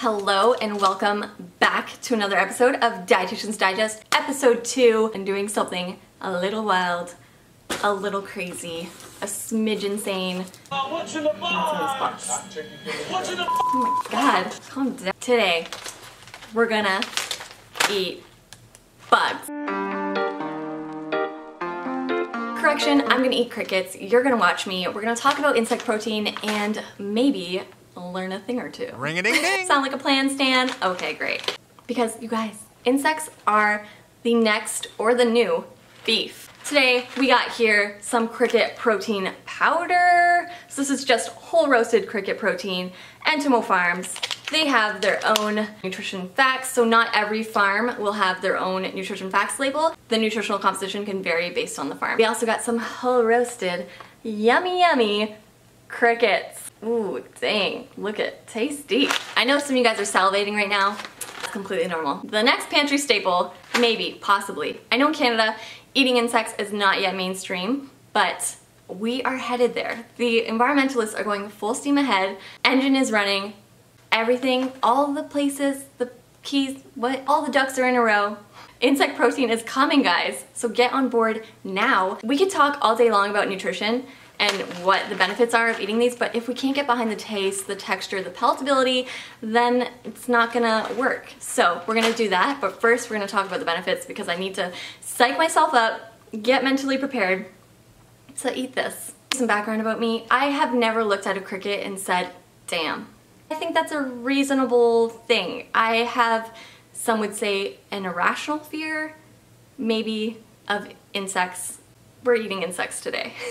Hello and welcome back to another episode of Dietitian's Digest, episode 2. I'm doing something a little wild, a little crazy, a smidge insane. What's in the box? box? What's in the Oh my god, calm down. Today, we're gonna eat bugs. Correction, I'm gonna eat crickets. You're gonna watch me. We're gonna talk about insect protein and maybe learn a thing or two. Ring a ding ding. Sound like a plan, Stan? Okay, great. Because you guys, insects are the next or the new beef. Today we got here some cricket protein powder. So this is just whole roasted cricket protein. Entomo Farms. They have their own nutrition facts, so not every farm will have their own nutrition facts label. The nutritional composition can vary based on the farm. We also got some whole roasted, yummy yummy crickets. Ooh, dang, look at tasty. I know some of you guys are salivating right now. That's completely normal. The next pantry staple, maybe, possibly. I know in Canada, eating insects is not yet mainstream, but we are headed there. The environmentalists are going full steam ahead. Engine is running. Everything, all the places, the keys, what? All the ducks are in a row. Insect protein is coming, guys, so get on board now. We could talk all day long about nutrition, and what the benefits are of eating these, but if we can't get behind the taste, the texture, the palatability, then it's not gonna work. So we're gonna do that, but first we're gonna talk about the benefits because I need to psych myself up, get mentally prepared to eat this. Some background about me, I have never looked at a cricket and said, damn. I think that's a reasonable thing. I have, some would say, an irrational fear, maybe, of insects. We're eating insects today.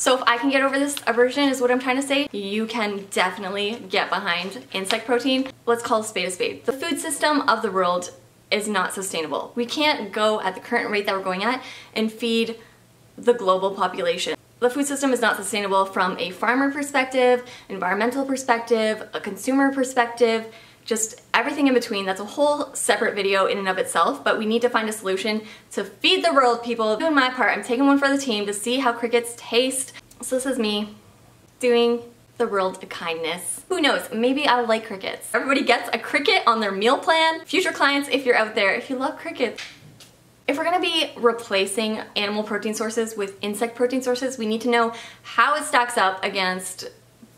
So if I can get over this aversion is what I'm trying to say, you can definitely get behind insect protein. Let's call a spade a spade. The food system of the world is not sustainable. We can't go at the current rate that we're going at and feed the global population. The food system is not sustainable from a farmer perspective, environmental perspective, a consumer perspective, just everything in between. That's a whole separate video in and of itself, but we need to find a solution to feed the world, people. Doing my part, I'm taking one for the team to see how crickets taste. So this is me doing the world a kindness. Who knows, maybe I'll like crickets. Everybody gets a cricket on their meal plan. Future clients, if you're out there, if you love crickets, if we're gonna be replacing animal protein sources with insect protein sources, we need to know how it stacks up against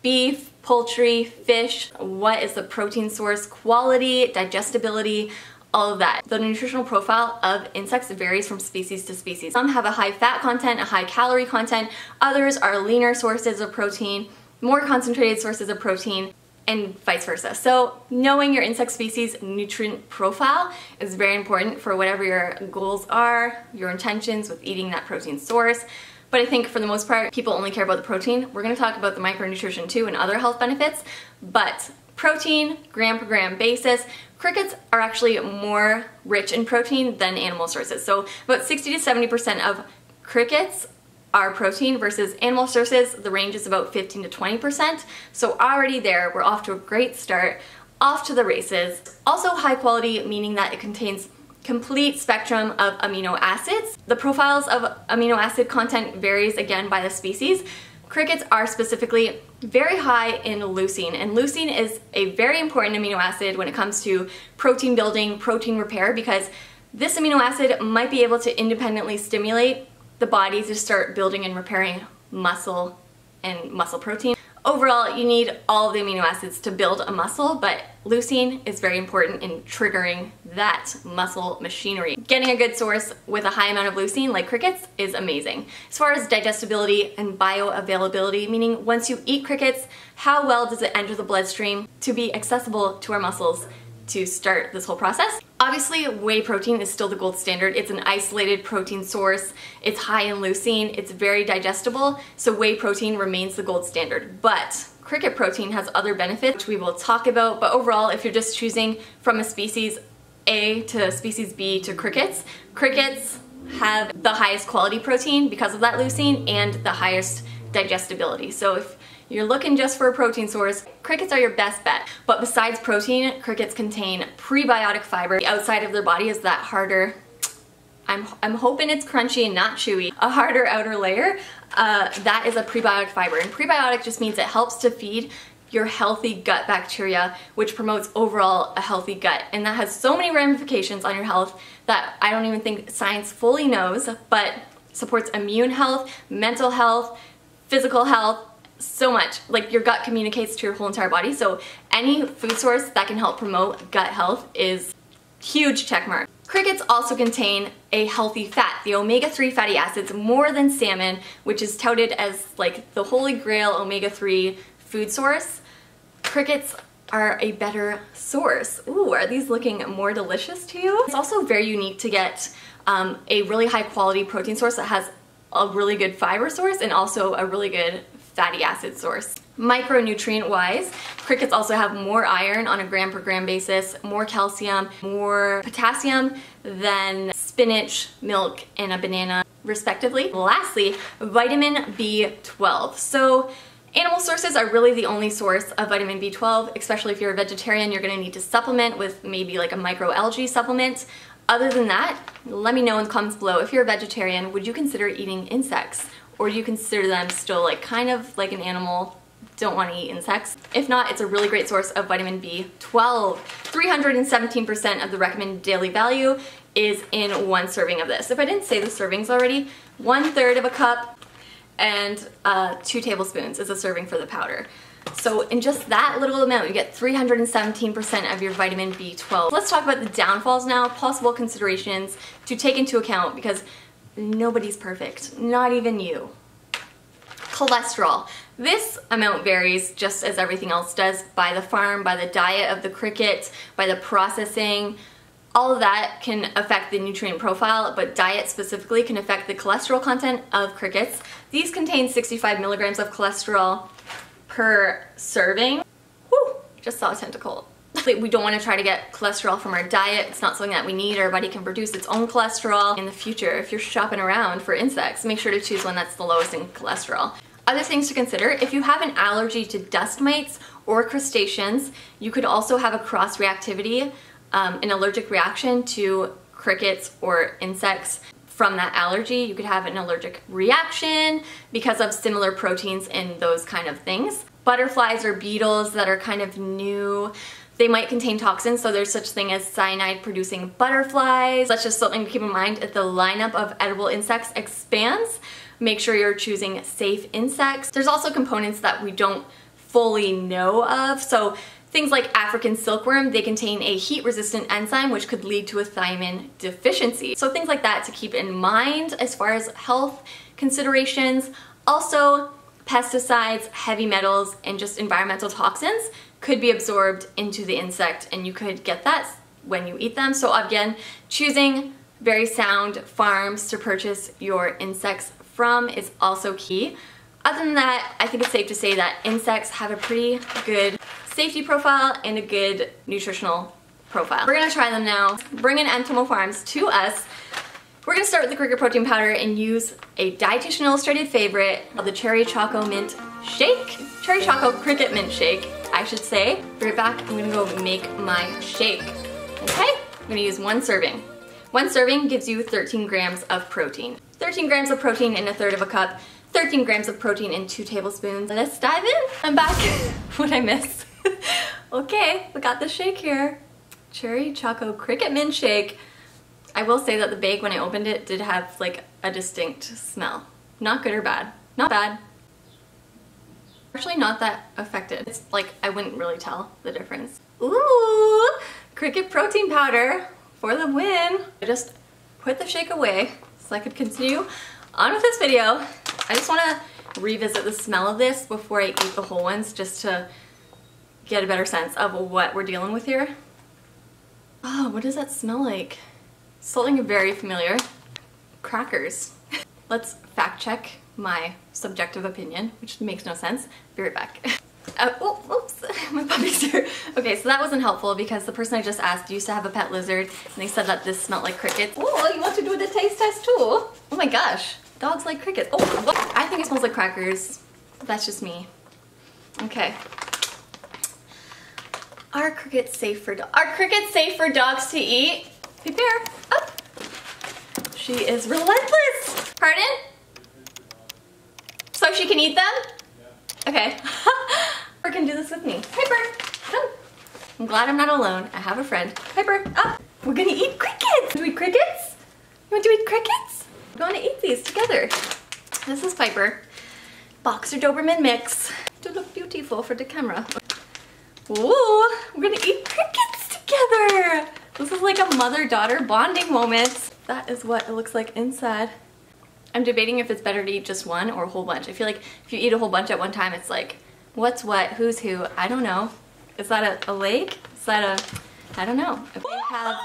beef, poultry, fish, what is the protein source, quality, digestibility, all of that. The nutritional profile of insects varies from species to species. Some have a high fat content, a high calorie content, others are leaner sources of protein, more concentrated sources of protein, and vice versa. So knowing your insect species nutrient profile is very important for whatever your goals are, your intentions with eating that protein source. But I think for the most part, people only care about the protein. We're gonna talk about the micronutrition too and other health benefits, but protein, gram per gram basis, crickets are actually more rich in protein than animal sources. So about 60 to 70% of crickets are protein versus animal sources, the range is about 15 to 20%. So already there, we're off to a great start, off to the races. Also high quality, meaning that it contains complete spectrum of amino acids. The profiles of amino acid content varies again by the species. Crickets are specifically very high in leucine, and leucine is a very important amino acid when it comes to protein building, protein repair, because this amino acid might be able to independently stimulate the body to start building and repairing muscle and muscle protein. Overall, you need all the amino acids to build a muscle, but leucine is very important in triggering that muscle machinery. Getting a good source with a high amount of leucine, like crickets, is amazing. As far as digestibility and bioavailability, meaning once you eat crickets, how well does it enter the bloodstream to be accessible to our muscles to start this whole process. Obviously, whey protein is still the gold standard. It's an isolated protein source. It's high in leucine. It's very digestible. So whey protein remains the gold standard. But cricket protein has other benefits, which we will talk about. But overall, if you're just choosing from a species A to species B to crickets, crickets have the highest quality protein because of that leucine and the highest digestibility. So if you're looking just for a protein source, crickets are your best bet. But besides protein, crickets contain prebiotic fiber. The outside of their body is that harder, I'm, I'm hoping it's crunchy and not chewy, a harder outer layer. Uh, that is a prebiotic fiber. And prebiotic just means it helps to feed your healthy gut bacteria, which promotes overall a healthy gut. And that has so many ramifications on your health that I don't even think science fully knows, but supports immune health, mental health, physical health, so much. Like your gut communicates to your whole entire body. So any food source that can help promote gut health is huge check mark. Crickets also contain a healthy fat, the omega-3 fatty acids, more than salmon, which is touted as like the holy grail omega-3 food source. Crickets are a better source. Ooh, are these looking more delicious to you? It's also very unique to get um, a really high quality protein source that has a really good fiber source and also a really good fatty acid source. Micronutrient wise, crickets also have more iron on a gram per gram basis, more calcium, more potassium than spinach, milk, and a banana respectively. Lastly, vitamin B12. So Animal sources are really the only source of vitamin B12, especially if you're a vegetarian, you're gonna need to supplement with maybe like a microalgae supplement. Other than that, let me know in the comments below, if you're a vegetarian, would you consider eating insects? Or do you consider them still like kind of like an animal, don't wanna eat insects? If not, it's a really great source of vitamin B12. 317% of the recommended daily value is in one serving of this. If I didn't say the servings already, one third of a cup and uh, two tablespoons is a serving for the powder. So in just that little amount, you get 317% of your vitamin B12. Let's talk about the downfalls now, possible considerations to take into account because nobody's perfect, not even you. Cholesterol. This amount varies just as everything else does by the farm, by the diet of the cricket, by the processing, all of that can affect the nutrient profile, but diet specifically can affect the cholesterol content of crickets. These contain 65 milligrams of cholesterol per serving. Whew, just saw a tentacle. We don't want to try to get cholesterol from our diet. It's not something that we need. Our body can produce its own cholesterol. In the future, if you're shopping around for insects, make sure to choose one that's the lowest in cholesterol. Other things to consider, if you have an allergy to dust mites or crustaceans, you could also have a cross-reactivity um, an allergic reaction to crickets or insects from that allergy. You could have an allergic reaction because of similar proteins in those kind of things. Butterflies or beetles that are kind of new, they might contain toxins, so there's such thing as cyanide producing butterflies. That's just something to keep in mind if the lineup of edible insects expands. Make sure you're choosing safe insects. There's also components that we don't fully know of, so Things like African silkworm, they contain a heat-resistant enzyme which could lead to a thiamine deficiency. So things like that to keep in mind as far as health considerations. Also, pesticides, heavy metals, and just environmental toxins could be absorbed into the insect and you could get that when you eat them. So again, choosing very sound farms to purchase your insects from is also key. Other than that, I think it's safe to say that insects have a pretty good safety profile and a good nutritional profile. We're gonna try them now. Bring in Entomo Farms to us. We're gonna start with the cricket protein powder and use a Dietitian Illustrated favorite of the Cherry Choco Mint Shake. Cherry Choco Cricket Mint Shake, I should say. Be right back, I'm gonna go make my shake. Okay, I'm gonna use one serving. One serving gives you 13 grams of protein. 13 grams of protein in a third of a cup. 13 grams of protein in two tablespoons. Let's dive in. I'm back. what I miss? okay, we got the shake here. Cherry Choco Cricket Mint Shake. I will say that the bag, when I opened it, did have like a distinct smell. Not good or bad. Not bad. Actually not that affected. It's like, I wouldn't really tell the difference. Ooh, cricket protein powder for the win. I just put the shake away so I could continue on with this video. I just wanna revisit the smell of this before I eat the whole ones just to get a better sense of what we're dealing with here. Oh, what does that smell like? Something very familiar. Crackers. Let's fact check my subjective opinion, which makes no sense. Be right back. Uh, oh, oops, my puppy's here. Okay, so that wasn't helpful because the person I just asked used to have a pet lizard and they said that this smelled like crickets. Oh, you want to do the taste test too? Oh my gosh, dogs like crickets. Oh, what? I think it smells like crackers. That's just me. Okay, are crickets safe for dogs? Are crickets safe for dogs to eat? Prepare. Up. She is relentless. Pardon? So she can eat them? Okay. Piper can do this with me. Piper, come. I'm glad I'm not alone. I have a friend. Piper, up. We're gonna eat crickets. Do we eat crickets? You want to eat crickets? We're gonna eat these together. This is Piper. Boxer Doberman mix. To look beautiful for the camera. Ooh, we're gonna eat crickets together. This is like a mother-daughter bonding moment. That is what it looks like inside. I'm debating if it's better to eat just one or a whole bunch. I feel like if you eat a whole bunch at one time, it's like, what's what, who's who, I don't know. Is that a, a leg? Is that a, I don't know. If they have,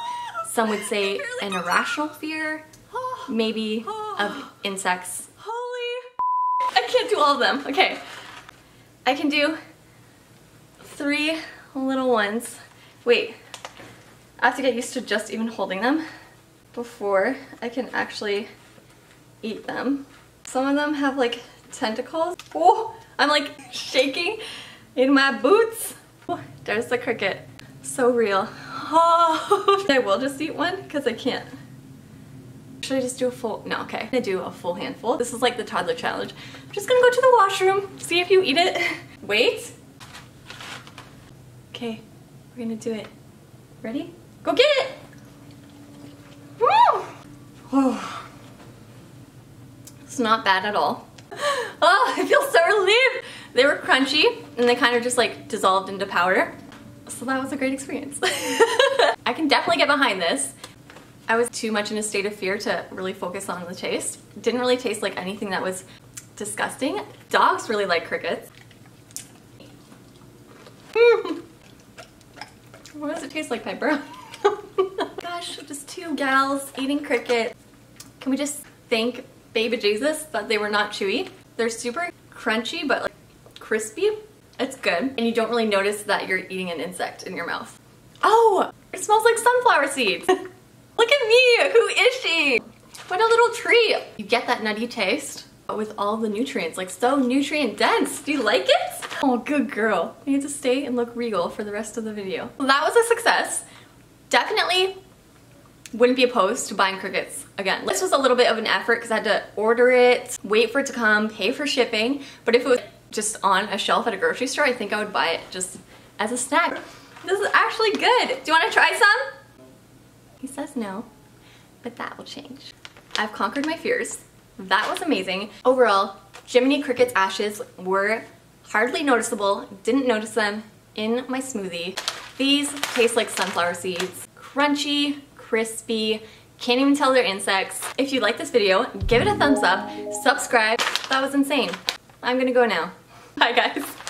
some would say, an irrational fear, maybe, of insects. Holy, I can't do all of them. Okay, I can do three little ones. Wait, I have to get used to just even holding them before I can actually eat them. Some of them have like tentacles. Oh, I'm like shaking in my boots. Oh, there's the cricket. So real. Oh, I will just eat one because I can't. Should I just do a full, no, okay. I'm gonna do a full handful. This is like the toddler challenge. I'm just gonna go to the washroom, see if you eat it. Wait. Okay, we're gonna do it. Ready? Go get it! Woo! Oh. It's not bad at all. Oh, I feel so relieved. They were crunchy and they kind of just like dissolved into powder. So that was a great experience. I can definitely get behind this. I was too much in a state of fear to really focus on the taste. Didn't really taste like anything that was disgusting. Dogs really like crickets. Mm. What does it taste like, Piper? Gosh, just two gals eating cricket. Can we just thank baby Jesus that they were not chewy. They're super crunchy but like crispy. It's good. And you don't really notice that you're eating an insect in your mouth. Oh, it smells like sunflower seeds. Look at me, who is she? What a little treat. You get that nutty taste with all the nutrients, like so nutrient dense. Do you like it? Oh, good girl. You need to stay and look regal for the rest of the video. Well, that was a success. Definitely wouldn't be opposed to buying crickets again. This was a little bit of an effort because I had to order it, wait for it to come, pay for shipping, but if it was just on a shelf at a grocery store, I think I would buy it just as a snack. This is actually good. Do you want to try some? He says no, but that will change. I've conquered my fears. That was amazing. Overall, Jiminy Cricket's ashes were hardly noticeable. Didn't notice them in my smoothie. These taste like sunflower seeds. Crunchy, crispy, can't even tell they're insects. If you like this video, give it a thumbs up, subscribe. That was insane. I'm gonna go now. Bye guys.